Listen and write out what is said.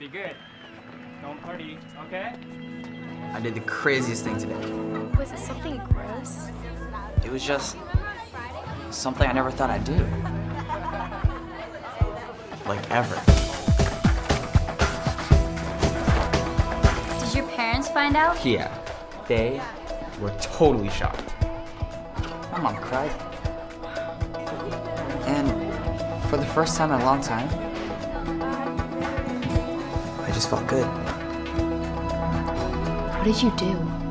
Be good. Don't party, okay? I did the craziest thing today. Was it something gross? It was just something I never thought I'd do. Like ever. Did your parents find out? Yeah, they were totally shocked. My mom cried. And for the first time in a long time, I just felt good. What did you do?